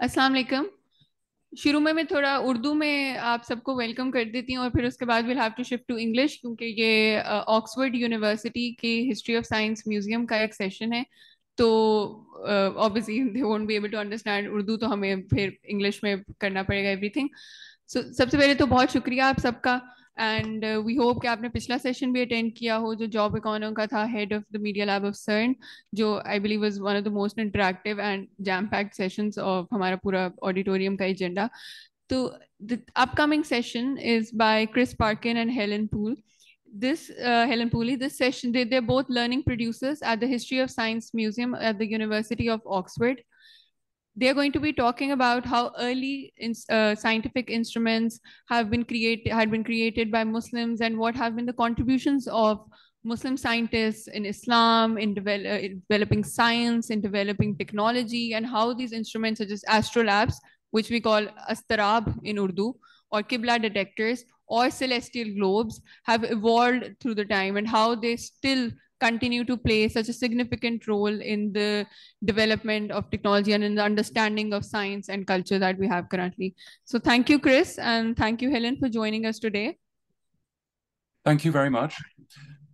अस्सलाम वालेकुम। शुरू में मैं थोड़ा उर्दू में आप सबको वेलकम कर देती हूँ और फिर उसके बाद will have to shift to English क्योंकि ये ऑक्सफोर्ड यूनिवर्सिटी की हिस्ट्री ऑफ़ साइंस म्यूज़ियम का एक सेशन है। तो obviously they won't be able to understand Urdu तो हमें फिर इंग्लिश में करना पड़ेगा एवरीथिंग सो so, सबसे पहले तो बहुत शुक्रिया आप सबका। एंड वी होप कि आपने पिछला सेशन भी अटेंड किया हो जो जॉब इकोनॉम का था head of the media lab of CERN जो I believe was one of the most interactive and jam packed sessions of हमारा पूरा ऑडिटोरियम का एजेंडा तो the upcoming session is by Chris Perkin and Helen pool this uh, Helen Pooley, this session, they, they're both learning producers at the History of Science Museum at the University of Oxford they're going to be talking about how early in, uh, scientific instruments have been created had been created by muslims and what have been the contributions of muslim scientists in islam in, devel uh, in developing science in developing technology and how these instruments such as astrolabs which we call astarab in urdu or qibla detectors or celestial globes have evolved through the time and how they still continue to play such a significant role in the development of technology and in the understanding of science and culture that we have currently. So thank you, Chris, and thank you, Helen, for joining us today. Thank you very much.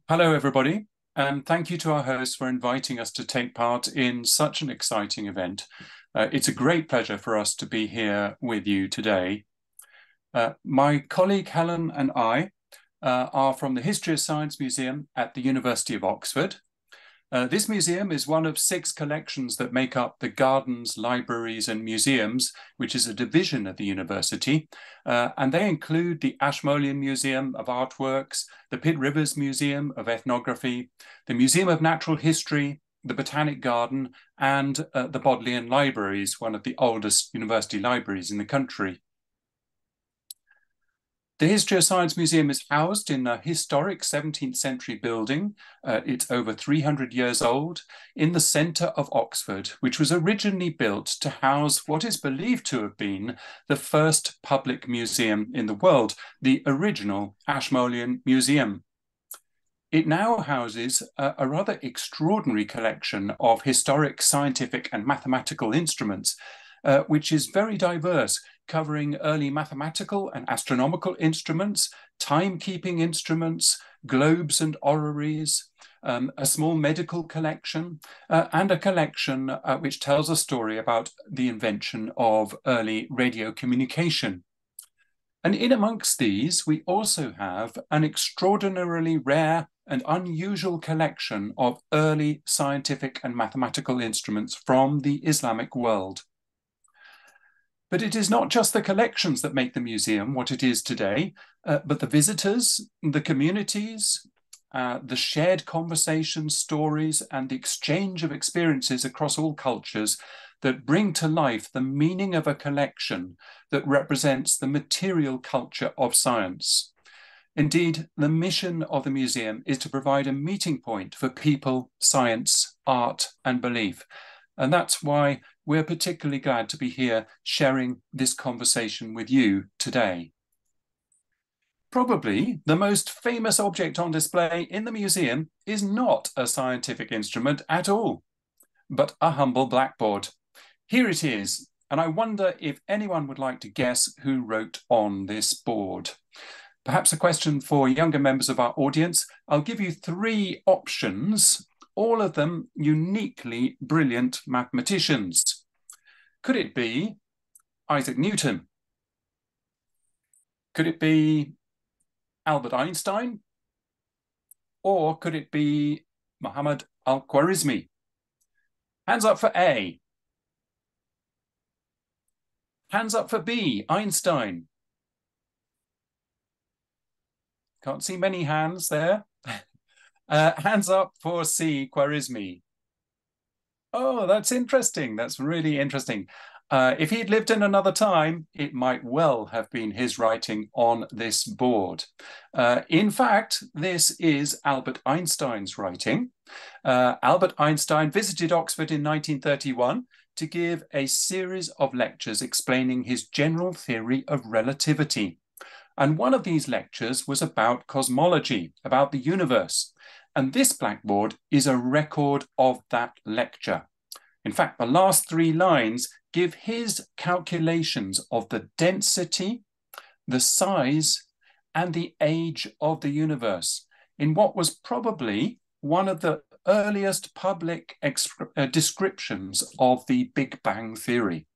Hello, everybody. And thank you to our hosts for inviting us to take part in such an exciting event. Uh, it's a great pleasure for us to be here with you today. Uh, my colleague Helen and I uh, are from the History of Science Museum at the University of Oxford. Uh, this museum is one of six collections that make up the Gardens, Libraries and Museums, which is a division of the university. Uh, and they include the Ashmolean Museum of Artworks, the Pitt Rivers Museum of Ethnography, the Museum of Natural History, the Botanic Garden, and uh, the Bodleian Libraries, one of the oldest university libraries in the country. The History of Science Museum is housed in a historic 17th century building. Uh, it's over 300 years old in the centre of Oxford, which was originally built to house what is believed to have been the first public museum in the world, the original Ashmolean Museum. It now houses a, a rather extraordinary collection of historic scientific and mathematical instruments, uh, which is very diverse covering early mathematical and astronomical instruments, timekeeping instruments, globes and orreries, um, a small medical collection, uh, and a collection uh, which tells a story about the invention of early radio communication. And in amongst these, we also have an extraordinarily rare and unusual collection of early scientific and mathematical instruments from the Islamic world. But it is not just the collections that make the museum what it is today, uh, but the visitors, the communities, uh, the shared conversations, stories, and the exchange of experiences across all cultures that bring to life the meaning of a collection that represents the material culture of science. Indeed, the mission of the museum is to provide a meeting point for people, science, art, and belief. And that's why we're particularly glad to be here sharing this conversation with you today. Probably the most famous object on display in the museum is not a scientific instrument at all, but a humble blackboard. Here it is, and I wonder if anyone would like to guess who wrote on this board. Perhaps a question for younger members of our audience. I'll give you three options all of them uniquely brilliant mathematicians. Could it be Isaac Newton? Could it be Albert Einstein? Or could it be Muhammad al-Khwarizmi? Hands up for A. Hands up for B, Einstein. Can't see many hands there. Uh, hands up for C, Khwarizmi. Oh, that's interesting. That's really interesting. Uh, if he'd lived in another time, it might well have been his writing on this board. Uh, in fact, this is Albert Einstein's writing. Uh, Albert Einstein visited Oxford in 1931 to give a series of lectures explaining his general theory of relativity. And one of these lectures was about cosmology, about the universe. And this blackboard is a record of that lecture. In fact, the last three lines give his calculations of the density, the size, and the age of the universe in what was probably one of the earliest public uh, descriptions of the Big Bang Theory.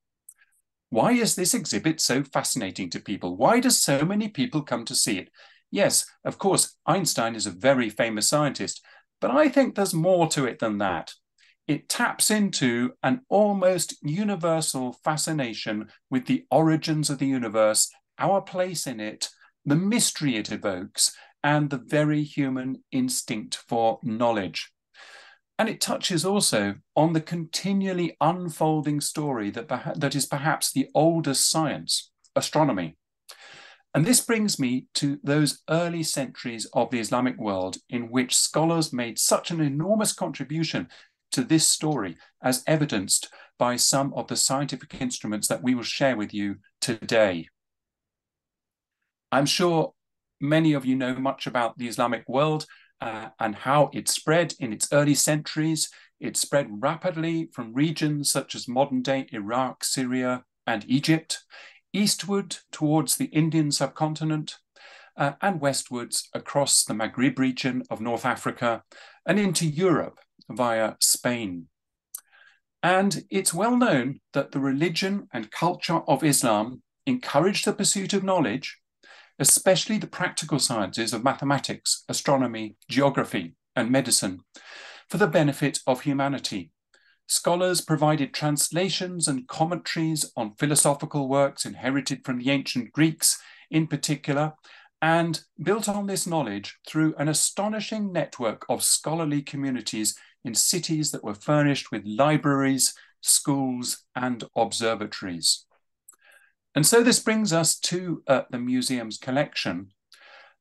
Why is this exhibit so fascinating to people? Why do so many people come to see it? Yes, of course, Einstein is a very famous scientist, but I think there's more to it than that. It taps into an almost universal fascination with the origins of the universe, our place in it, the mystery it evokes, and the very human instinct for knowledge. And it touches also on the continually unfolding story that, that is perhaps the oldest science, astronomy. And this brings me to those early centuries of the Islamic world in which scholars made such an enormous contribution to this story, as evidenced by some of the scientific instruments that we will share with you today. I'm sure many of you know much about the Islamic world uh, and how it spread in its early centuries. It spread rapidly from regions such as modern day Iraq, Syria, and Egypt, eastward towards the Indian subcontinent, uh, and westwards across the Maghreb region of North Africa and into Europe via Spain. And it's well known that the religion and culture of Islam encouraged the pursuit of knowledge especially the practical sciences of mathematics, astronomy, geography, and medicine, for the benefit of humanity. Scholars provided translations and commentaries on philosophical works inherited from the ancient Greeks in particular, and built on this knowledge through an astonishing network of scholarly communities in cities that were furnished with libraries, schools, and observatories. And so this brings us to uh, the museum's collection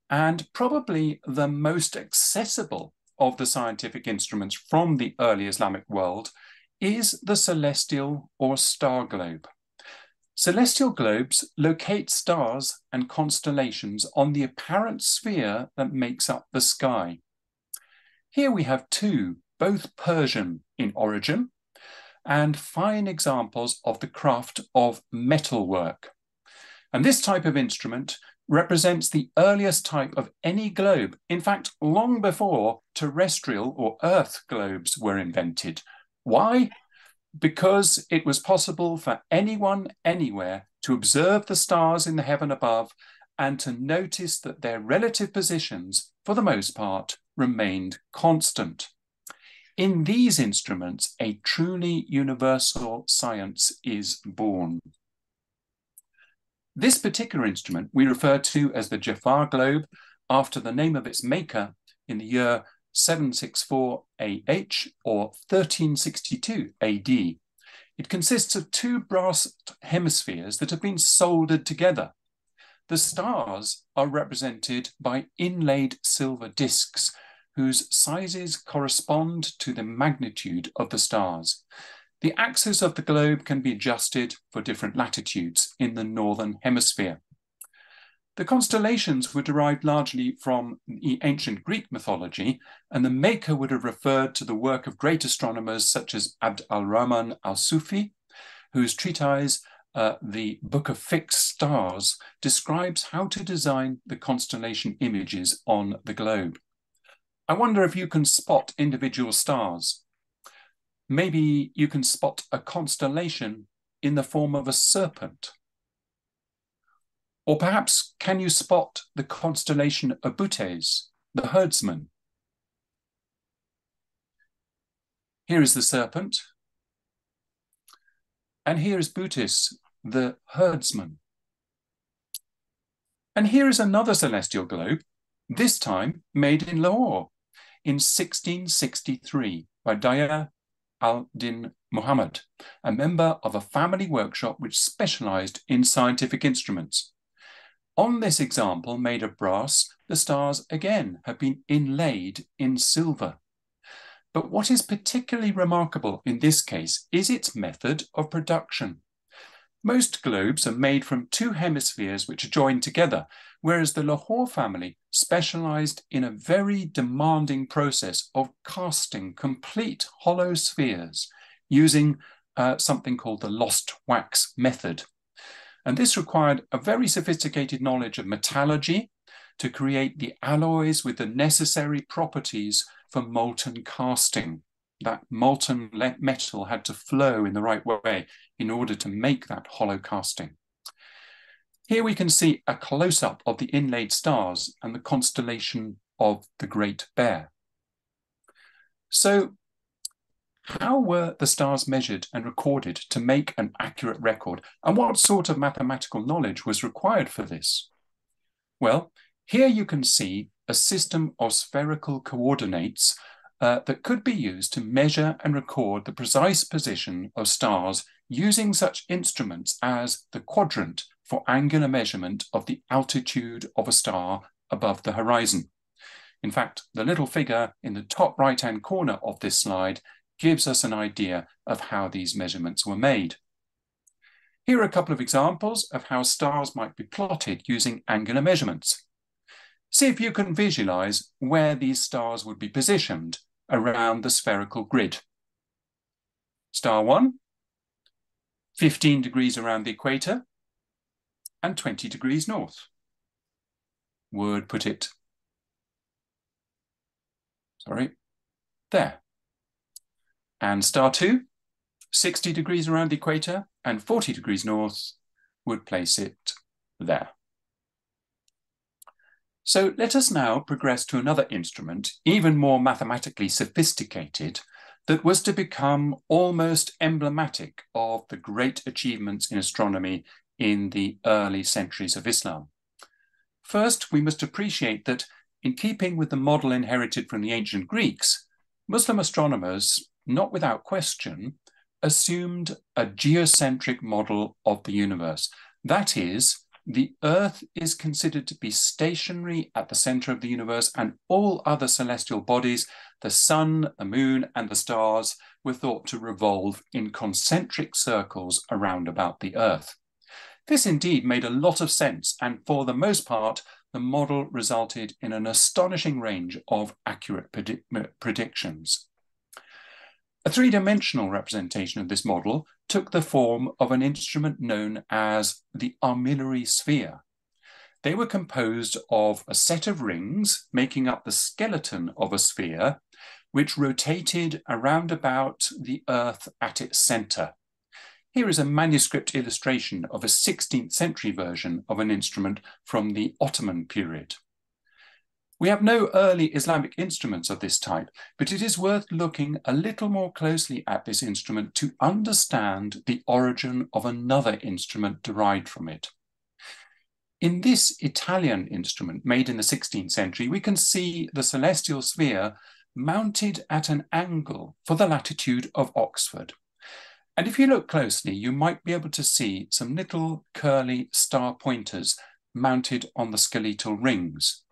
and probably the most accessible of the scientific instruments from the early Islamic world is the celestial or star globe. Celestial globes locate stars and constellations on the apparent sphere that makes up the sky. Here we have two, both Persian in origin, and fine examples of the craft of metalwork. And this type of instrument represents the earliest type of any globe, in fact, long before terrestrial or Earth globes were invented. Why? Because it was possible for anyone anywhere to observe the stars in the heaven above and to notice that their relative positions, for the most part, remained constant. In these instruments, a truly universal science is born. This particular instrument we refer to as the Jafar globe after the name of its maker in the year 764 AH or 1362 AD. It consists of two brass hemispheres that have been soldered together. The stars are represented by inlaid silver discs whose sizes correspond to the magnitude of the stars. The axis of the globe can be adjusted for different latitudes in the northern hemisphere. The constellations were derived largely from the ancient Greek mythology, and the maker would have referred to the work of great astronomers such as Abd al-Rahman al-Sufi, whose treatise, uh, The Book of Fixed Stars, describes how to design the constellation images on the globe. I wonder if you can spot individual stars. Maybe you can spot a constellation in the form of a serpent. Or perhaps can you spot the constellation of Boötes, the herdsman? Here is the serpent. And here is Boötes, the herdsman. And here is another celestial globe, this time made in Lahore in 1663 by Diya al-Din Muhammad, a member of a family workshop which specialized in scientific instruments. On this example made of brass, the stars again have been inlaid in silver. But what is particularly remarkable in this case is its method of production. Most globes are made from two hemispheres which are joined together, whereas the Lahore family specialized in a very demanding process of casting complete hollow spheres using uh, something called the lost wax method. And this required a very sophisticated knowledge of metallurgy to create the alloys with the necessary properties for molten casting. That molten metal had to flow in the right way in order to make that hollow casting. Here we can see a close-up of the inlaid stars and the constellation of the Great Bear. So how were the stars measured and recorded to make an accurate record? And what sort of mathematical knowledge was required for this? Well, here you can see a system of spherical coordinates uh, that could be used to measure and record the precise position of stars using such instruments as the quadrant for angular measurement of the altitude of a star above the horizon. In fact, the little figure in the top right-hand corner of this slide gives us an idea of how these measurements were made. Here are a couple of examples of how stars might be plotted using angular measurements. See if you can visualize where these stars would be positioned around the spherical grid. Star 1, 15 degrees around the equator, and 20 degrees north. Word put it. Sorry, there. And star 2, 60 degrees around the equator and 40 degrees north would place it there. So let us now progress to another instrument, even more mathematically sophisticated, that was to become almost emblematic of the great achievements in astronomy in the early centuries of Islam. First, we must appreciate that in keeping with the model inherited from the ancient Greeks, Muslim astronomers not without question, assumed a geocentric model of the universe. That is, the Earth is considered to be stationary at the center of the universe, and all other celestial bodies, the sun, the moon, and the stars, were thought to revolve in concentric circles around about the Earth. This indeed made a lot of sense, and for the most part, the model resulted in an astonishing range of accurate predict predictions. A three-dimensional representation of this model took the form of an instrument known as the armillary sphere. They were composed of a set of rings making up the skeleton of a sphere, which rotated around about the Earth at its center. Here is a manuscript illustration of a 16th century version of an instrument from the Ottoman period. We have no early Islamic instruments of this type, but it is worth looking a little more closely at this instrument to understand the origin of another instrument derived from it. In this Italian instrument made in the 16th century, we can see the celestial sphere mounted at an angle for the latitude of Oxford. And if you look closely, you might be able to see some little curly star pointers mounted on the skeletal rings.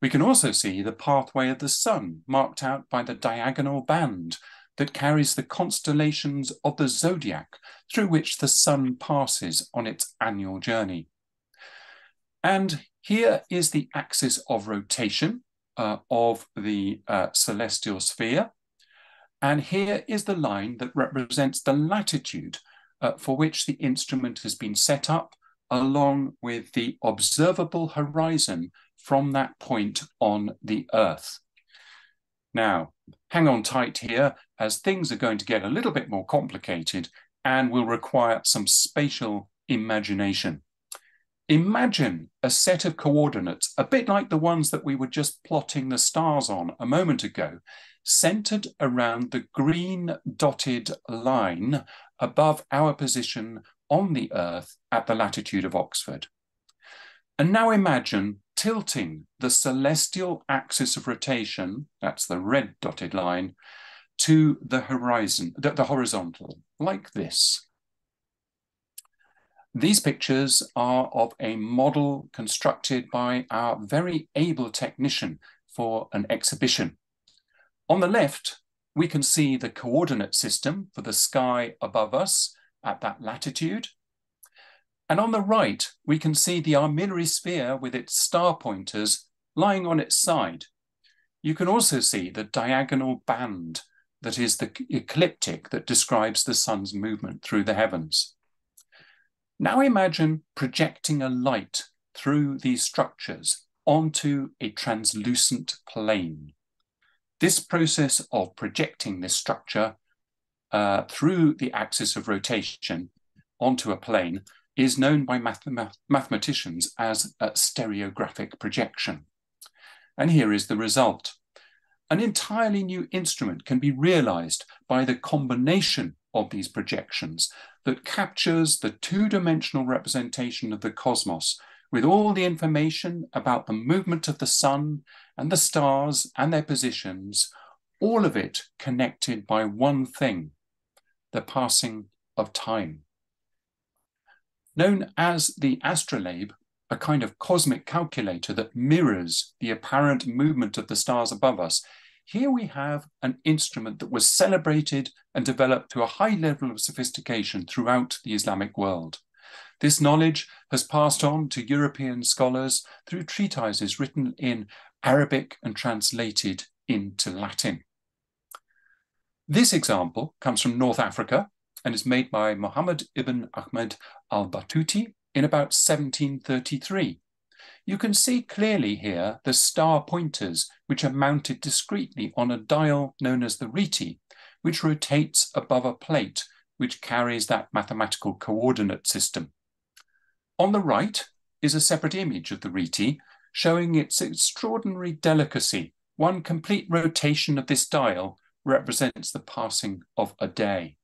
We can also see the pathway of the sun marked out by the diagonal band that carries the constellations of the zodiac through which the sun passes on its annual journey. And here is the axis of rotation uh, of the uh, celestial sphere. And here is the line that represents the latitude uh, for which the instrument has been set up along with the observable horizon from that point on the Earth. Now, hang on tight here, as things are going to get a little bit more complicated and will require some spatial imagination. Imagine a set of coordinates, a bit like the ones that we were just plotting the stars on a moment ago, centered around the green dotted line above our position on the Earth at the latitude of Oxford. And now imagine tilting the celestial axis of rotation, that's the red dotted line, to the horizon, the, the horizontal, like this. These pictures are of a model constructed by our very able technician for an exhibition. On the left, we can see the coordinate system for the sky above us at that latitude. And on the right, we can see the armillary sphere with its star pointers lying on its side. You can also see the diagonal band that is the ecliptic that describes the sun's movement through the heavens. Now imagine projecting a light through these structures onto a translucent plane. This process of projecting this structure uh, through the axis of rotation onto a plane is known by math mathematicians as a stereographic projection. And here is the result. An entirely new instrument can be realized by the combination of these projections that captures the two-dimensional representation of the cosmos with all the information about the movement of the sun and the stars and their positions, all of it connected by one thing, the passing of time. Known as the astrolabe, a kind of cosmic calculator that mirrors the apparent movement of the stars above us, here we have an instrument that was celebrated and developed to a high level of sophistication throughout the Islamic world. This knowledge has passed on to European scholars through treatises written in Arabic and translated into Latin. This example comes from North Africa and is made by Muhammad ibn Ahmed al-Batuti in about 1733. You can see clearly here the star pointers which are mounted discreetly on a dial known as the rete, which rotates above a plate which carries that mathematical coordinate system. On the right is a separate image of the rete showing its extraordinary delicacy. One complete rotation of this dial represents the passing of a day.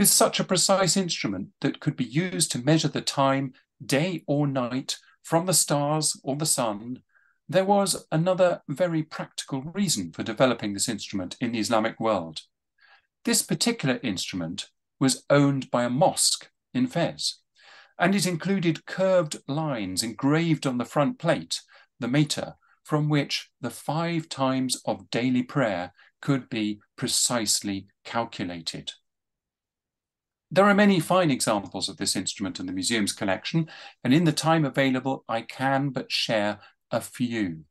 With such a precise instrument that could be used to measure the time, day or night, from the stars or the sun, there was another very practical reason for developing this instrument in the Islamic world. This particular instrument was owned by a mosque in Fez and it included curved lines engraved on the front plate, the mater, from which the five times of daily prayer could be precisely calculated. There are many fine examples of this instrument in the museum's collection, and in the time available, I can but share a few.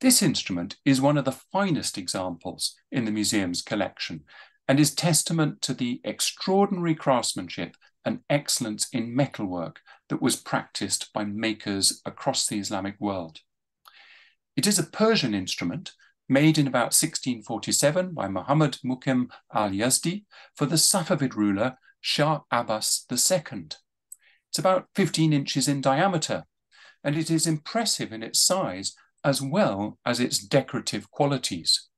This instrument is one of the finest examples in the museum's collection and is testament to the extraordinary craftsmanship and excellence in metalwork that was practiced by makers across the Islamic world. It is a Persian instrument made in about 1647 by Muhammad Mukim al-Yazdi for the Safavid ruler Shah Abbas II. It's about 15 inches in diameter, and it is impressive in its size as well as its decorative qualities.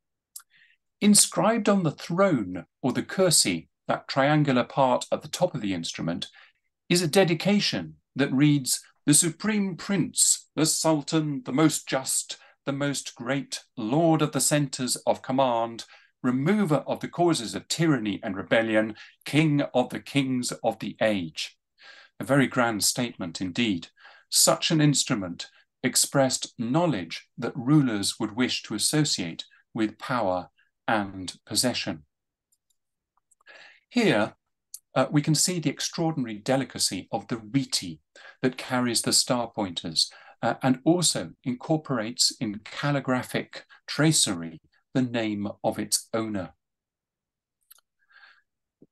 Inscribed on the throne or the kursi that triangular part at the top of the instrument, is a dedication that reads, The Supreme Prince, the Sultan, the most just, the most great, Lord of the centres of command, remover of the causes of tyranny and rebellion, King of the kings of the age. A very grand statement indeed. Such an instrument expressed knowledge that rulers would wish to associate with power and possession. Here, uh, we can see the extraordinary delicacy of the rete that carries the star pointers uh, and also incorporates in calligraphic tracery the name of its owner.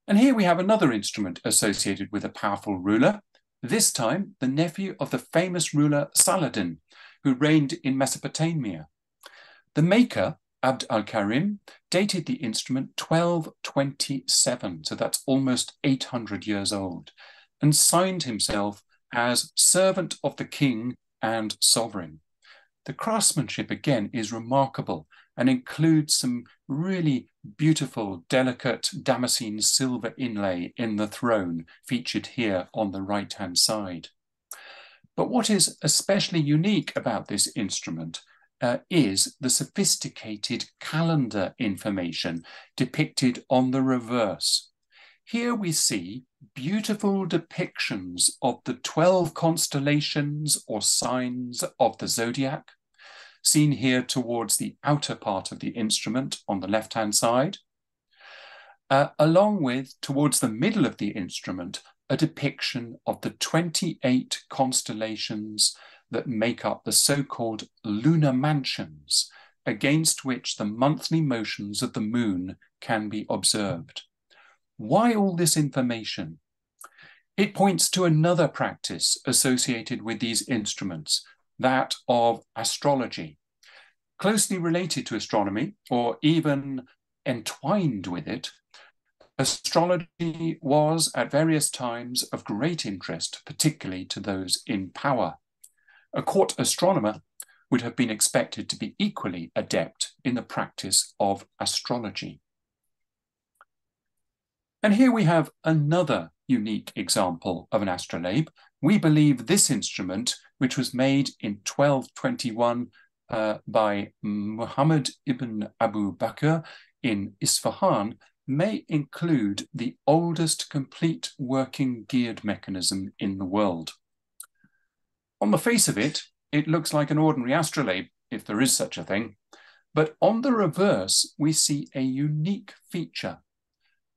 And here we have another instrument associated with a powerful ruler, this time the nephew of the famous ruler Saladin, who reigned in Mesopotamia. The maker Abd al-Karim dated the instrument 1227, so that's almost 800 years old, and signed himself as servant of the king and sovereign. The craftsmanship again is remarkable and includes some really beautiful, delicate Damascene silver inlay in the throne featured here on the right-hand side. But what is especially unique about this instrument uh, is the sophisticated calendar information depicted on the reverse. Here we see beautiful depictions of the 12 constellations or signs of the zodiac, seen here towards the outer part of the instrument on the left-hand side, uh, along with, towards the middle of the instrument, a depiction of the 28 constellations that make up the so-called lunar mansions, against which the monthly motions of the moon can be observed. Why all this information? It points to another practice associated with these instruments, that of astrology. Closely related to astronomy, or even entwined with it, astrology was at various times of great interest, particularly to those in power. A court astronomer would have been expected to be equally adept in the practice of astrology. And here we have another unique example of an astrolabe. We believe this instrument, which was made in 1221 uh, by Muhammad ibn Abu Bakr in Isfahan, may include the oldest complete working geared mechanism in the world. On the face of it, it looks like an ordinary astrolabe, if there is such a thing. But on the reverse, we see a unique feature.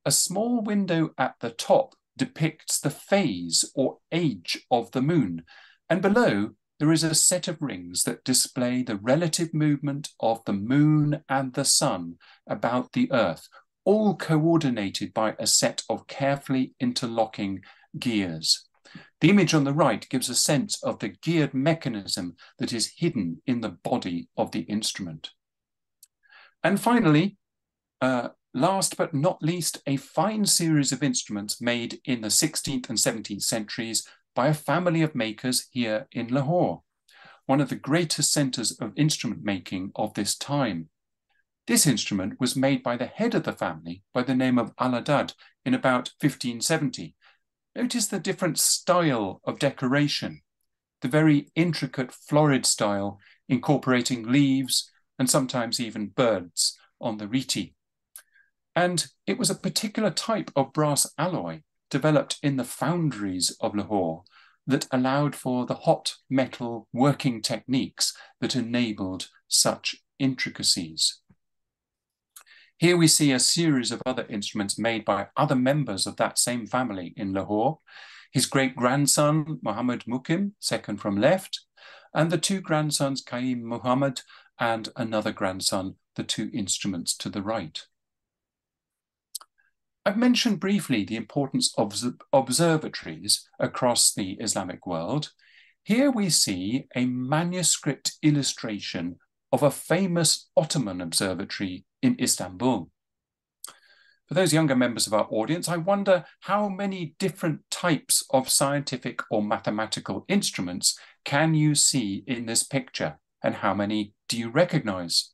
A small window at the top depicts the phase or age of the moon, and below there is a set of rings that display the relative movement of the moon and the sun about the earth, all coordinated by a set of carefully interlocking gears. The image on the right gives a sense of the geared mechanism that is hidden in the body of the instrument. And finally, uh, last but not least, a fine series of instruments made in the 16th and 17th centuries by a family of makers here in Lahore, one of the greatest centres of instrument making of this time. This instrument was made by the head of the family by the name of Aladad in about 1570. Notice the different style of decoration, the very intricate florid style incorporating leaves and sometimes even birds on the rete. And it was a particular type of brass alloy developed in the foundries of Lahore that allowed for the hot metal working techniques that enabled such intricacies. Here we see a series of other instruments made by other members of that same family in Lahore. His great grandson, Muhammad Mukim, second from left, and the two grandsons, Qaim Muhammad and another grandson, the two instruments to the right. I've mentioned briefly the importance of observatories across the Islamic world. Here we see a manuscript illustration of a famous Ottoman observatory in Istanbul. For those younger members of our audience, I wonder how many different types of scientific or mathematical instruments can you see in this picture and how many do you recognize?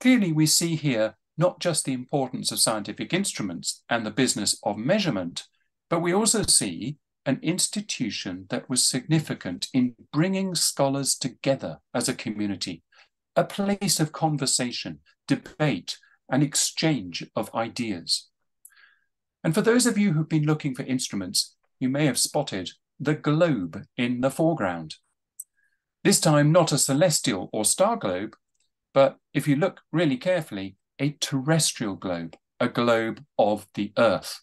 Clearly, we see here not just the importance of scientific instruments and the business of measurement, but we also see an institution that was significant in bringing scholars together as a community, a place of conversation, debate, and exchange of ideas. And for those of you who've been looking for instruments, you may have spotted the globe in the foreground. This time, not a celestial or star globe, but if you look really carefully, a terrestrial globe, a globe of the Earth.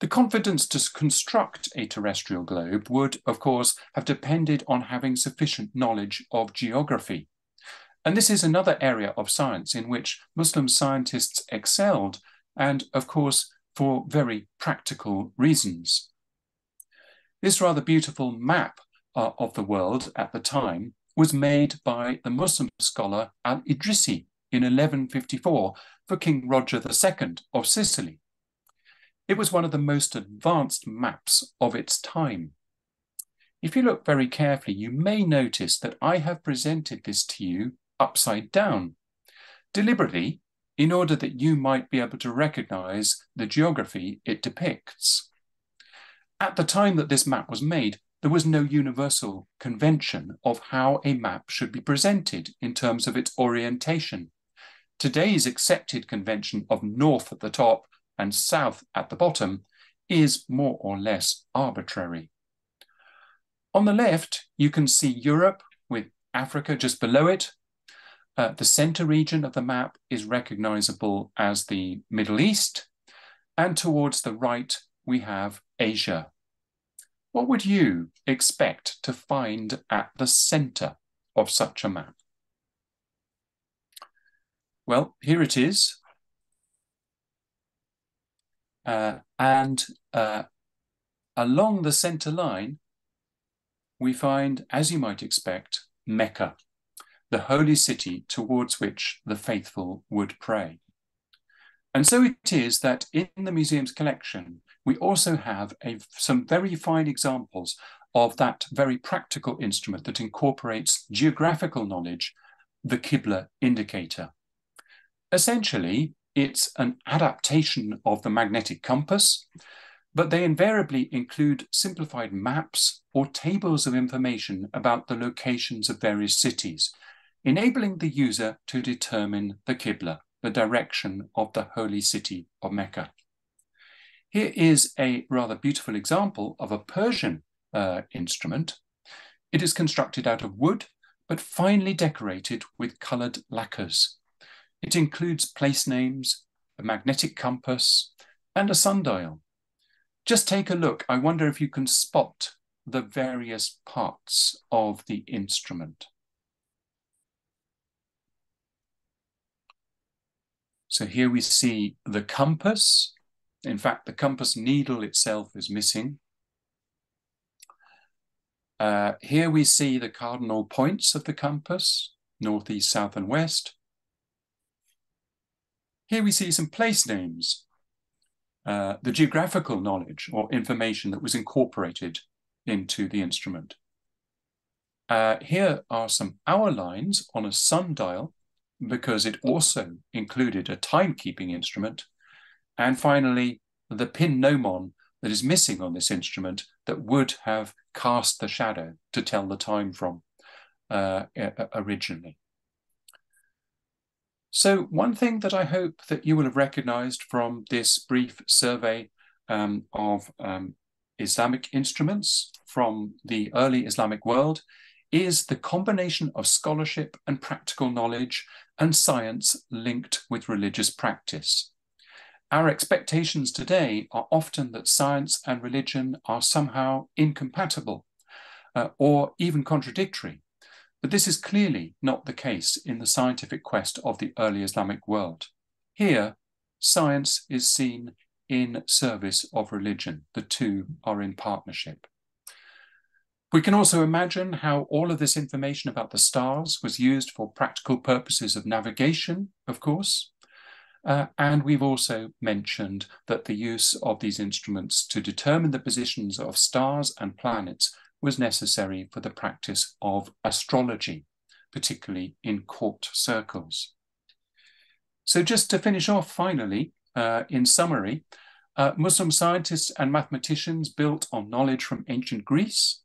The confidence to construct a terrestrial globe would, of course, have depended on having sufficient knowledge of geography. And this is another area of science in which Muslim scientists excelled, and of course, for very practical reasons. This rather beautiful map uh, of the world at the time was made by the Muslim scholar Al Idrisi in 1154 for King Roger II of Sicily. It was one of the most advanced maps of its time. If you look very carefully, you may notice that I have presented this to you upside down, deliberately in order that you might be able to recognize the geography it depicts. At the time that this map was made, there was no universal convention of how a map should be presented in terms of its orientation. Today's accepted convention of north at the top and south at the bottom is more or less arbitrary. On the left, you can see Europe with Africa just below it. Uh, the center region of the map is recognizable as the Middle East. And towards the right, we have Asia. What would you expect to find at the center of such a map? Well, here it is. Uh, and uh, along the center line, we find, as you might expect, Mecca, the holy city towards which the faithful would pray. And so it is that in the museum's collection, we also have a, some very fine examples of that very practical instrument that incorporates geographical knowledge, the Qibla indicator. Essentially, it's an adaptation of the magnetic compass, but they invariably include simplified maps or tables of information about the locations of various cities, enabling the user to determine the Qibla, the direction of the holy city of Mecca. Here is a rather beautiful example of a Persian uh, instrument. It is constructed out of wood, but finely decorated with colored lacquers. It includes place names, a magnetic compass, and a sundial. Just take a look. I wonder if you can spot the various parts of the instrument. So here we see the compass. In fact, the compass needle itself is missing. Uh, here we see the cardinal points of the compass, northeast, south, and west. Here we see some place names, uh, the geographical knowledge or information that was incorporated into the instrument. Uh, here are some hour lines on a sundial because it also included a timekeeping instrument. And finally, the pin gnomon that is missing on this instrument that would have cast the shadow to tell the time from uh, originally. So one thing that I hope that you will have recognized from this brief survey um, of um, Islamic instruments from the early Islamic world is the combination of scholarship and practical knowledge and science linked with religious practice. Our expectations today are often that science and religion are somehow incompatible uh, or even contradictory. But this is clearly not the case in the scientific quest of the early Islamic world. Here, science is seen in service of religion. The two are in partnership. We can also imagine how all of this information about the stars was used for practical purposes of navigation, of course, uh, and we've also mentioned that the use of these instruments to determine the positions of stars and planets was necessary for the practice of astrology, particularly in court circles. So just to finish off finally, uh, in summary, uh, Muslim scientists and mathematicians built on knowledge from ancient Greece.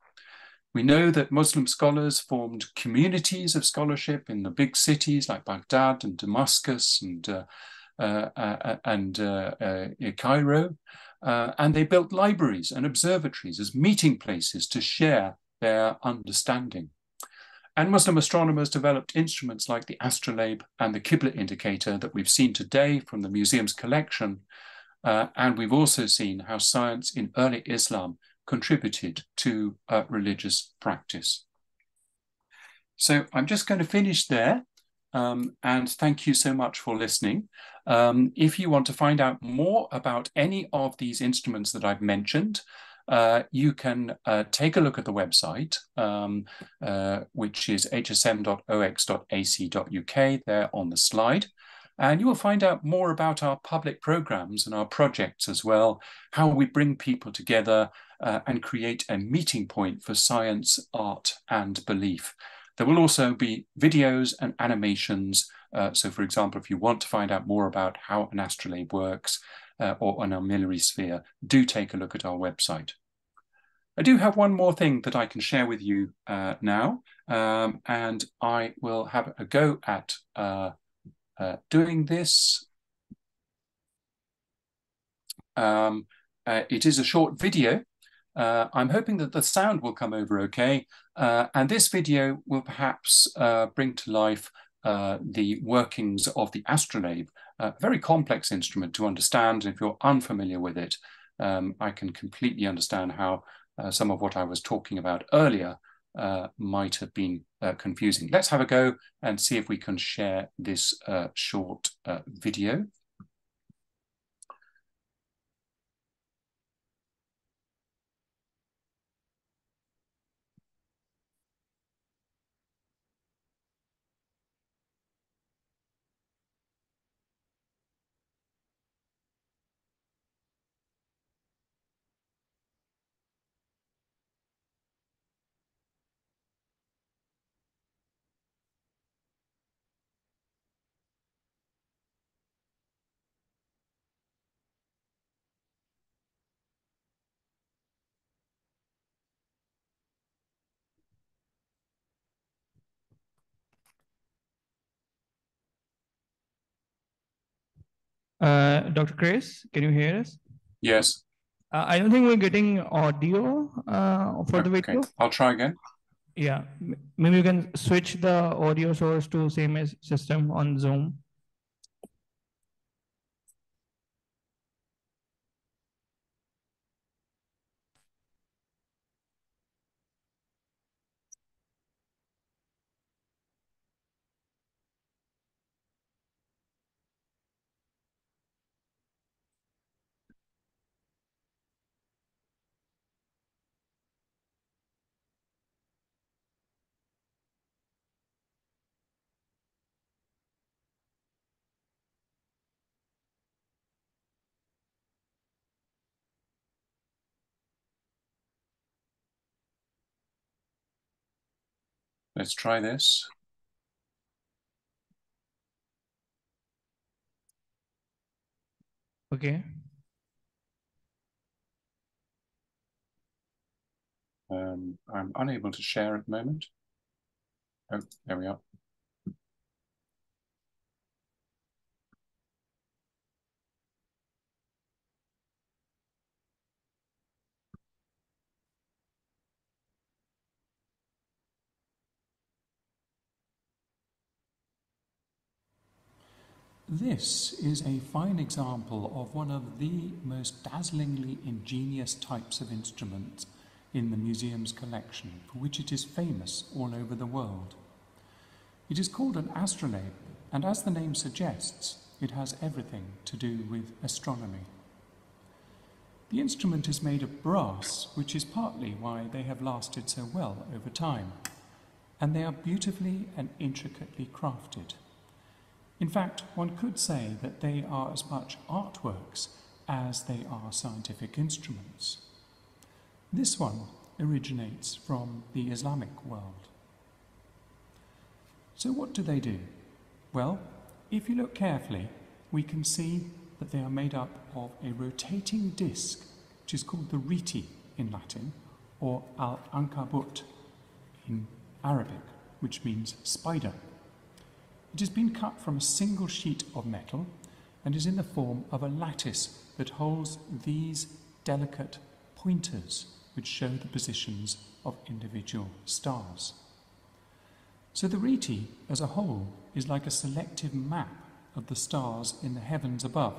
We know that Muslim scholars formed communities of scholarship in the big cities like Baghdad and Damascus and uh, uh, uh, uh, and they built libraries and observatories as meeting places to share their understanding. And Muslim astronomers developed instruments like the astrolabe and the Qibla indicator that we've seen today from the museum's collection. Uh, and we've also seen how science in early Islam contributed to uh, religious practice. So I'm just going to finish there. Um, and thank you so much for listening. Um, if you want to find out more about any of these instruments that I've mentioned, uh, you can uh, take a look at the website, um, uh, which is hsm.ox.ac.uk there on the slide. And you will find out more about our public programs and our projects as well, how we bring people together uh, and create a meeting point for science, art, and belief. There will also be videos and animations. Uh, so for example, if you want to find out more about how an astrolabe works uh, or an armillary sphere, do take a look at our website. I do have one more thing that I can share with you uh, now, um, and I will have a go at uh, uh, doing this. Um, uh, it is a short video. I'm hoping that the sound will come over okay. Uh, and this video will perhaps uh, bring to life uh, the workings of the astrolabe, a very complex instrument to understand. If you're unfamiliar with it, um, I can completely understand how uh, some of what I was talking about earlier uh, might have been uh, confusing. Let's have a go and see if we can share this short video. Uh, Dr. Chris, can you hear us? Yes. Uh, I don't think we're getting audio uh, for the Okay, video. I'll try again. Yeah, maybe you can switch the audio source to same as system on Zoom. Let's try this. Okay. Um, I'm unable to share at the moment. Oh, there we are. This is a fine example of one of the most dazzlingly ingenious types of instruments in the museum's collection, for which it is famous all over the world. It is called an astrolabe, and as the name suggests, it has everything to do with astronomy. The instrument is made of brass, which is partly why they have lasted so well over time, and they are beautifully and intricately crafted. In fact, one could say that they are as much artworks as they are scientific instruments. This one originates from the Islamic world. So, what do they do? Well, if you look carefully, we can see that they are made up of a rotating disc, which is called the rete in Latin, or al ankabut in Arabic, which means spider. It has been cut from a single sheet of metal and is in the form of a lattice that holds these delicate pointers which show the positions of individual stars. So the rete as a whole is like a selective map of the stars in the heavens above,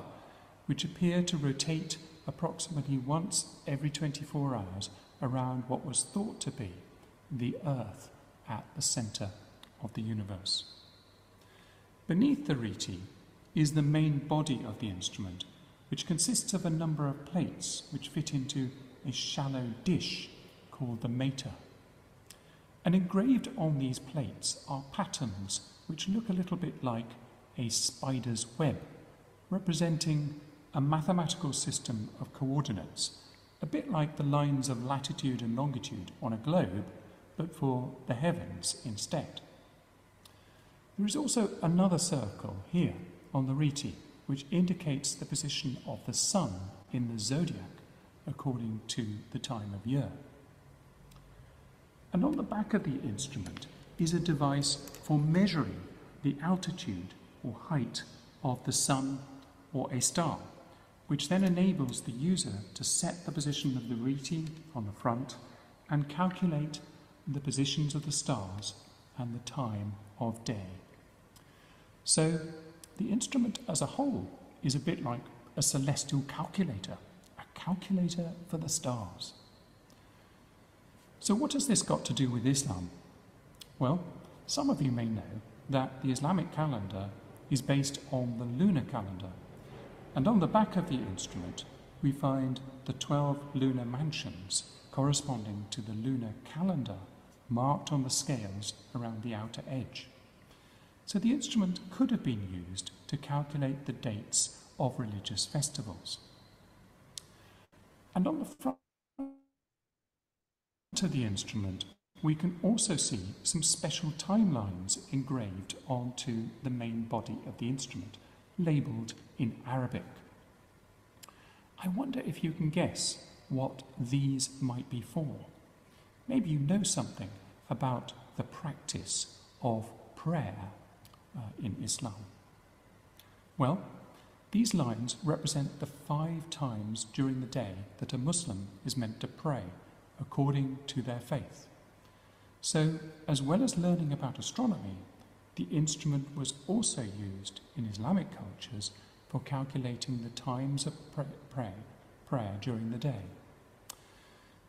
which appear to rotate approximately once every 24 hours around what was thought to be the Earth at the centre of the universe. Beneath the rete is the main body of the instrument, which consists of a number of plates which fit into a shallow dish called the mater. And engraved on these plates are patterns which look a little bit like a spider's web, representing a mathematical system of coordinates, a bit like the lines of latitude and longitude on a globe, but for the heavens instead. There is also another circle here on the rete, which indicates the position of the sun in the zodiac according to the time of year. And on the back of the instrument is a device for measuring the altitude or height of the sun or a star, which then enables the user to set the position of the rete on the front and calculate the positions of the stars and the time of day. So the instrument as a whole is a bit like a celestial calculator, a calculator for the stars. So, what has this got to do with Islam? Well, some of you may know that the Islamic calendar is based on the lunar calendar. And on the back of the instrument, we find the 12 lunar mansions corresponding to the lunar calendar marked on the scales around the outer edge. So the instrument could have been used to calculate the dates of religious festivals. And on the front of the instrument, we can also see some special timelines engraved onto the main body of the instrument, labelled in Arabic. I wonder if you can guess what these might be for. Maybe you know something about the practice of prayer uh, in Islam. Well, these lines represent the five times during the day that a Muslim is meant to pray according to their faith. So, as well as learning about astronomy, the instrument was also used in Islamic cultures for calculating the times of prayer, prayer during the day.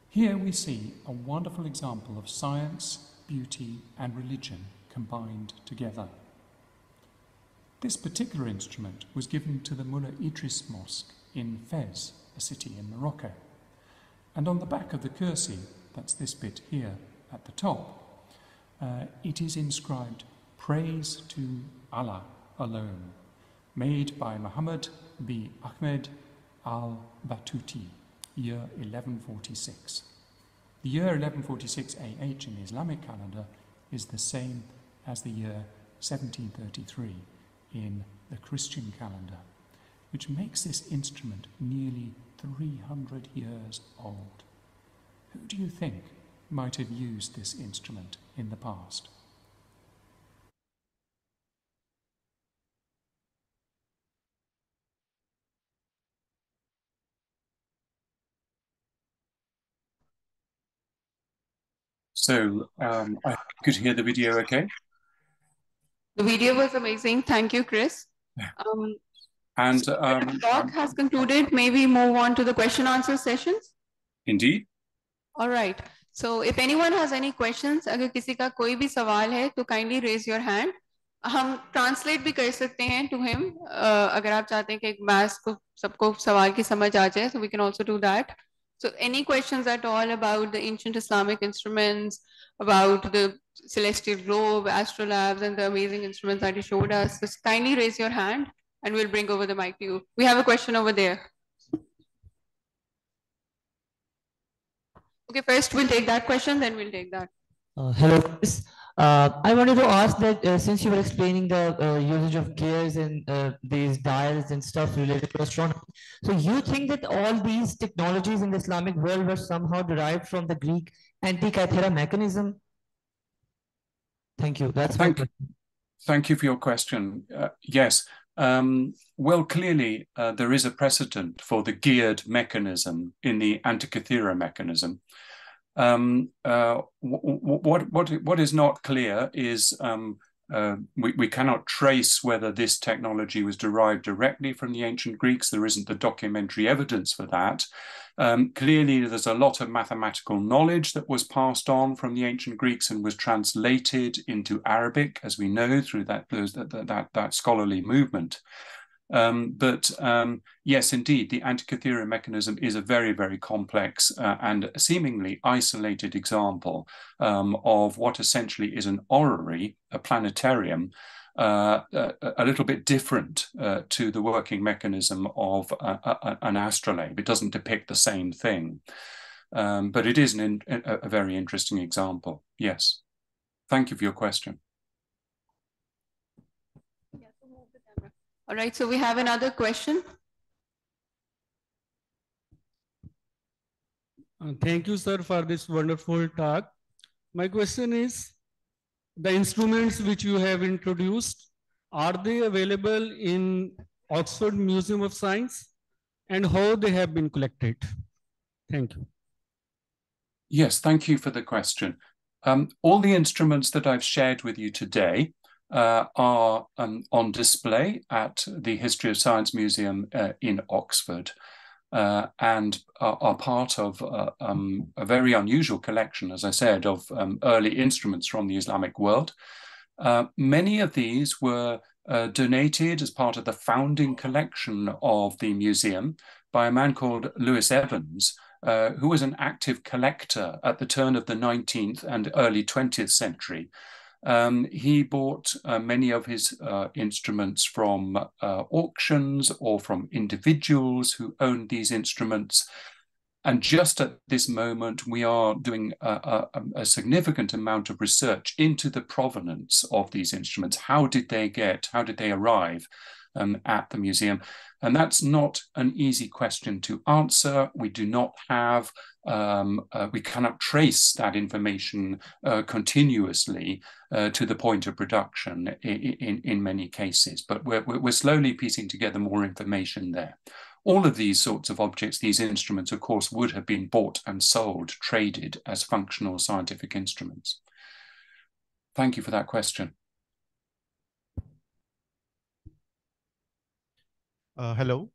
Here we see a wonderful example of science, beauty, and religion combined together. This particular instrument was given to the Moulay Idris Mosque in Fez, a city in Morocco. And on the back of the kursi, that's this bit here at the top, uh, it is inscribed, Praise to Allah alone, made by Muhammad B. Ahmed al Batuti, year 1146. The year 1146 AH in the Islamic calendar is the same as the year 1733 in the Christian calendar, which makes this instrument nearly 300 years old. Who do you think might have used this instrument in the past? So um, I could hear the video okay. The video was amazing. Thank you, Chris. Um, and so um, the talk has concluded. Maybe move on to the question answer sessions. Indeed. All right. So if anyone has any questions, अगर किसी का कोई भी सवाल है तो kindly raise your hand. हम translate भी कर सकते हैं टू हिम uh, अगर आप चाहते हैं कि एक मैथ्स को सबको सवाल की समझ आ जाए so we can also do that. so any questions at all about the ancient Islamic instruments, about the celestial globe, astrolabes, and the amazing instruments that you showed us, just kindly raise your hand and we'll bring over the mic to you. We have a question over there. Okay, first we'll take that question, then we'll take that. Uh, hello, Chris. Uh, I wanted to ask that uh, since you were explaining the uh, usage of gears and uh, these dials and stuff related to astronomy, so you think that all these technologies in the Islamic world were somehow derived from the Greek Antikythera mechanism? Thank you. That's thank, you. thank you for your question. Uh, yes. Um, well, clearly, uh, there is a precedent for the geared mechanism in the Antikythera mechanism. Um, uh, what, what, what is not clear is um, uh, we, we cannot trace whether this technology was derived directly from the ancient Greeks. There isn't the documentary evidence for that. Um, clearly, there's a lot of mathematical knowledge that was passed on from the ancient Greeks and was translated into Arabic, as we know through that, that, that, that scholarly movement. Um, but um, yes, indeed, the Antikythera mechanism is a very, very complex uh, and seemingly isolated example um, of what essentially is an orrery, a planetarium, uh, a, a, little bit different uh, to the working mechanism of a, a, an astrolabe. It doesn't depict the same thing, um, but it is an a very interesting example. Yes. Thank you for your question. All right, so we have another question. Uh, thank you, sir, for this wonderful talk. My question is, the instruments which you have introduced, are they available in Oxford Museum of Science and how they have been collected? Thank you. Yes, thank you for the question. Um, all the instruments that I've shared with you today uh, are um, on display at the History of Science Museum uh, in Oxford. uh, and are, are, part of uh, um, a very unusual collection, as I said, of um, early instruments from the Islamic world. Uh, many of these were uh, donated as part of the founding collection of the museum by a man called Lewis Evans, uh, who was an active collector at the turn of the 19th and early 20th century. Um, he bought uh, many of his uh, instruments from uh, auctions or from individuals who owned these instruments. And just at this moment, we are doing a, a, a, significant amount of research into the provenance of these instruments. How did they get, how did they arrive um, at the museum? And that's not an easy question to answer. We do not have, um, uh, we cannot trace that information uh, continuously uh, to the point of production in, in, in many cases, but we're, we're slowly piecing together more information there. All of these sorts of objects, these instruments, of course, would have been bought and sold, traded as functional scientific instruments. Thank you for that question. Uh, hello.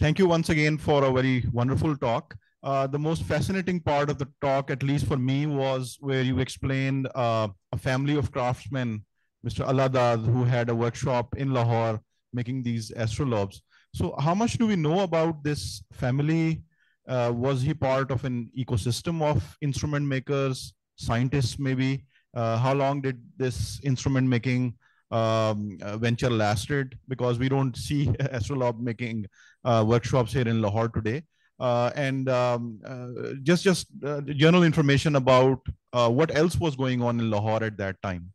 Thank you once again for a very wonderful talk. Uh, the most fascinating part of the talk, at least for me, was where you explained uh, a family of craftsmen, Mr. Allahdad, who had a workshop in Lahore making these astrolabes. So how much do we know about this family? Uh, was he part of an ecosystem of instrument makers, scientists maybe? Uh, how long did this instrument making um, uh, venture lasted? Because we don't see astrolabe making uh, workshops here in Lahore today. Uh, and um, uh, just just general information about what else was going on in Lahore at that time.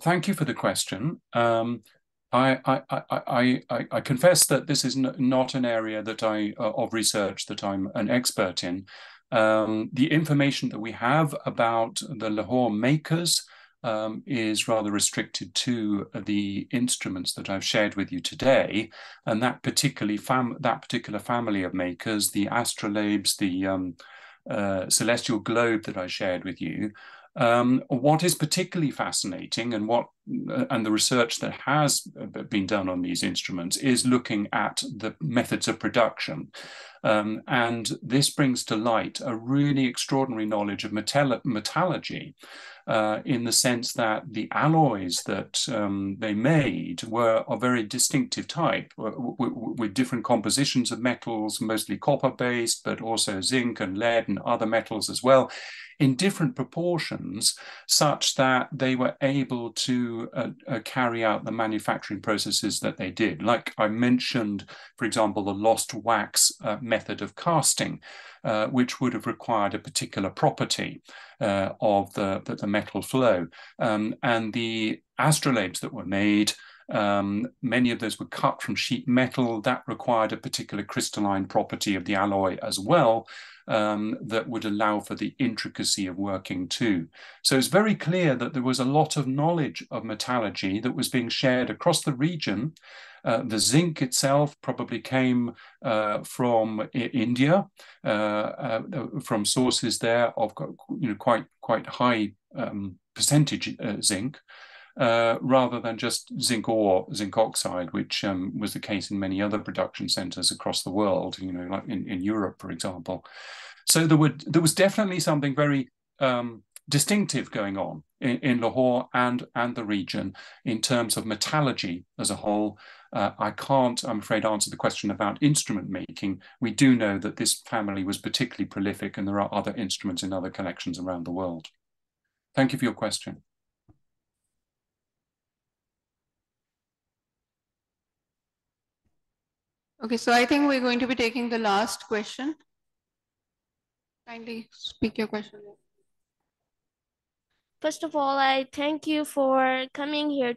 thank you for the question. Um, I, I, I, I, I confess that this is not an area that I uh, of research that I'm an expert in. Um, the information that we have about the Lahore makers um, is rather restricted to the instruments that I've shared with you today, and that particularly fam that particular family of makers, the astrolabes, the um, uh, celestial globe that I shared with you, um, what is particularly fascinating and what uh, and the research that has been done on these instruments is looking at the methods of production. Um, and this brings to light a really extraordinary knowledge of metall metallurgy uh, in the sense that the alloys that um, they made were a very distinctive type with different compositions of metals, mostly copper based, but also zinc and lead and other metals as well in different proportions such that they were able to uh, uh, carry out the manufacturing processes that they did. Like I mentioned, for example, the lost wax uh, method of casting, uh, which would have required a particular property uh, of the, the, the, metal flow. Um, and the astrolabes that were made um, many of those were cut from sheet metal that required a particular crystalline property of the alloy as well, um, that would allow for the intricacy of working too. So it's very clear that there was a lot of knowledge of metallurgy that was being shared across the region. Uh, the zinc itself probably came uh, from India, uh, uh, from sources there of you know quite quite high um, percentage uh, zinc. Uh, rather than just zinc ore, zinc oxide, which um, was the case in many other production centers across the world, you know, like in, in Europe, for example. So there would there was definitely something very um, distinctive going on in, in, Lahore and and the region in terms of metallurgy as a whole. Uh, I can't, I'm afraid, answer the question about instrument making. We do know that this family was particularly prolific, and there are other instruments in other collections around the world. Thank you for your question. Okay, so I think we're going to be taking the last question. Kindly speak your question. First of all, I thank you for coming here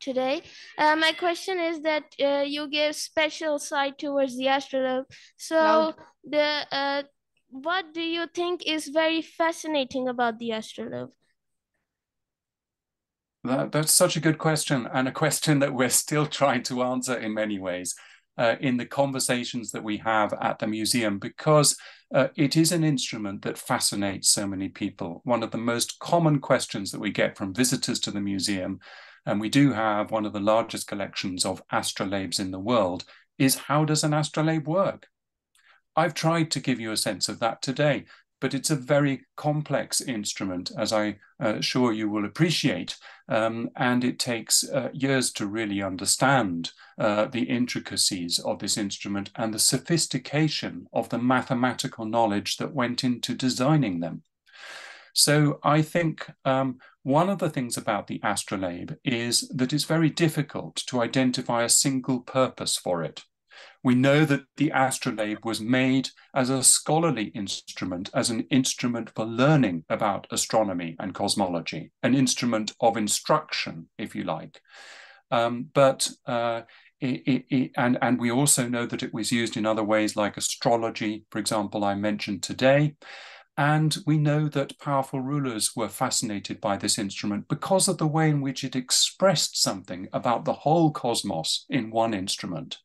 today. Uh, my question is that uh, you give special side towards the astrolabe. So the uh, what do you think is very fascinating about the astrolabe? That, that's such a good question and a question that we're still trying to answer in many ways uh, in the conversations that we have at the museum because uh, it is an instrument that fascinates so many people. One of the most common questions that we get from visitors to the museum and we do have one of the largest collections of astrolabes in the world, is how does an astrolabe work? I've tried to give you a sense of that today, but it's a very complex instrument, as I uh, sure you will appreciate. Um, and it takes uh, years to really understand uh, the intricacies of this instrument and the sophistication of the mathematical knowledge that went into designing them. So I think um, one of the things about the astrolabe is that it's very difficult to identify a single purpose for it. We know that the astrolabe was made as a scholarly instrument, as an instrument for learning about astronomy and cosmology, an instrument of instruction, if you like. Um, but uh, it, it, it, and, and we also know that it was used in other ways like astrology, for example, I mentioned today. And we know that powerful rulers were fascinated by this instrument because of the way in which it expressed something about the whole cosmos in one instrument.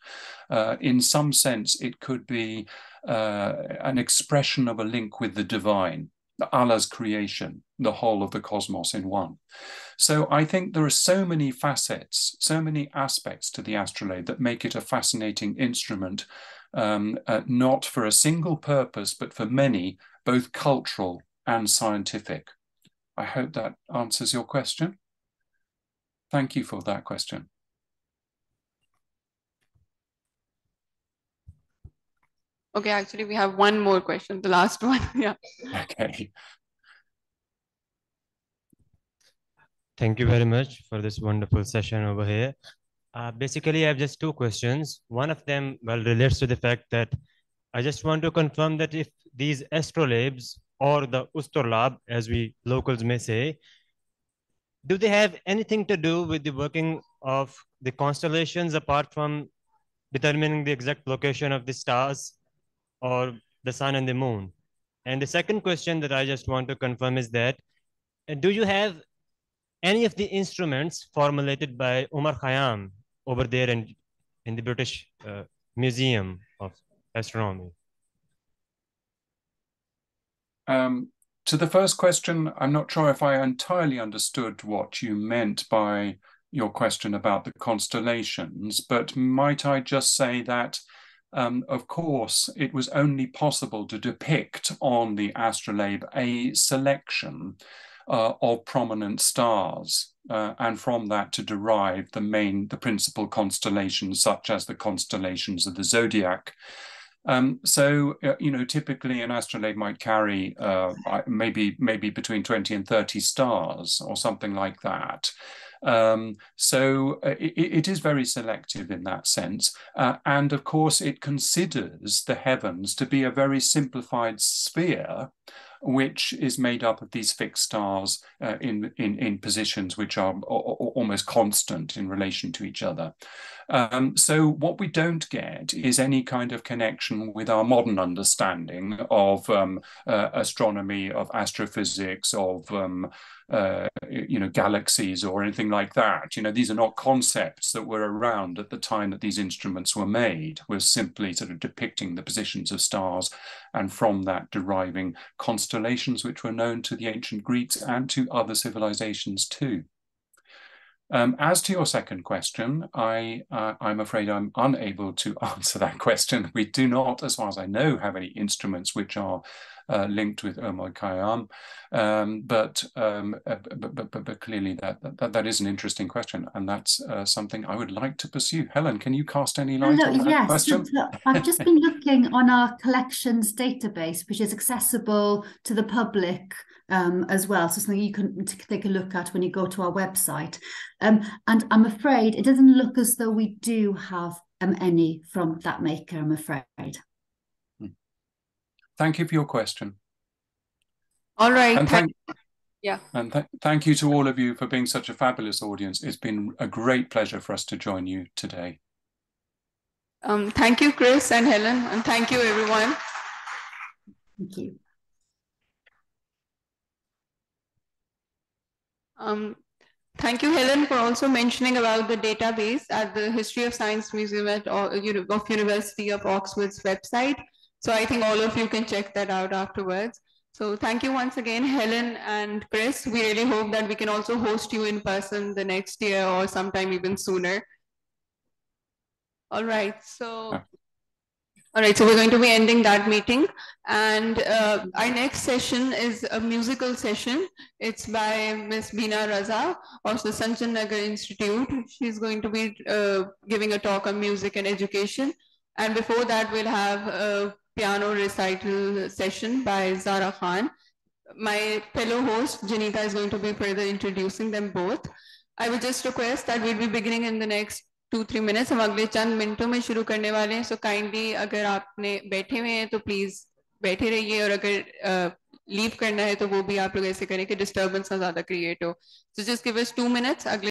Uh, in some sense, it could be uh, an expression of a link with the divine, Allah's creation, the whole of the cosmos in one. So I think there are so many facets, so many aspects to the astrolabe that make it a fascinating instrument, um, uh, not for a single purpose, but for many both cultural and scientific. I hope that answers your question. Thank you for that question. Okay, actually, we have one more question, the last one. yeah. Okay. Thank you very much for this wonderful session over here. Uh, basically, I have just two questions. One of them, well, relates to the fact that I just want to confirm that if these astrolabes or the Usturlab, as we locals may say, do they have anything to do with the working of the constellations apart from determining the exact location of the stars or the sun and the moon? And the second question that I just want to confirm is that uh, do you have any of the instruments formulated by Omar Khayyam over there in, in the British uh, Museum of Astronomy? Um, to the first question, I'm not sure if I entirely understood what you meant by your question about the constellations, but might I just say that, um, of course, it was only possible to depict on the astrolabe a selection uh, of prominent stars, uh, and from that to derive the main, the principal constellations, such as the constellations of the zodiac. Um, so uh, you know, typically an astrolabe might carry uh, maybe maybe between twenty and thirty stars or something like that. Um, so uh, it, it is very selective in that sense, uh, and of course it considers the heavens to be a very simplified sphere which is made up of these fixed stars uh, in, in, in positions which are almost constant in relation to each other. Um, so what we don't get is any kind of connection with our modern understanding of um, uh, astronomy, of astrophysics, of um, uh, you know, galaxies or anything like that. You know, these are not concepts that were around at the time that these instruments were made. We're simply sort of depicting the positions of stars and from that deriving constellations which were known to the ancient Greeks and to other civilizations too. Um, as to your second question, I, uh, I'm afraid I'm unable to answer that question. We do not, as far as I know, have any instruments which are uh, linked with Omar Khayyam. Um, but, um, uh, but, but, but, clearly that, that, that is an interesting question, and that's uh, something I would like to pursue. Helen, can you cast any light Hello, on that yes, question? I've just been looking on our collections database, which is accessible to the public um, as well. So something you can take a look at when you go to our website. Um, and I'm afraid it doesn't look as though we do have um, any from that maker, I'm afraid. Thank you for your question. All right. And thank, yeah. And th thank you to all of you for being such a fabulous audience. It's been a great pleasure for us to join you today. Um, thank you, Chris and Helen, and thank you, everyone. Thank you. Um, thank you, Helen, for also mentioning about the database at the History of Science Museum at, of University of Oxford's website. So I think all of you can check that out afterwards. So thank you once again, Helen and Chris. We really hope that we can also host you in person the next year or sometime even sooner. All right, so all right, so we're going to be ending that meeting. And uh, our next session is a musical session. It's by Miss Bina Raza of the Sanjan Nagar Institute. She's going to be uh, giving a talk on music and education. And before that, we'll have a piano recital session by Zara Khan. My fellow host, Janita, is going to be further introducing them both. I would just request that we'll be beginning in the next two three minutes हम अगले चंद मिनटों में शुरू करने वाले हैं। सो so kindly अगर आपने बैठे हुए हैं तो प्लीज़ बैठे रहिए और अगर लीव uh, करना है तो वो भी आप लोग ऐसे करें कि डिस्टर्बेंस ना ज़्यादा क्रिएट हो। So just give us two minutes अगले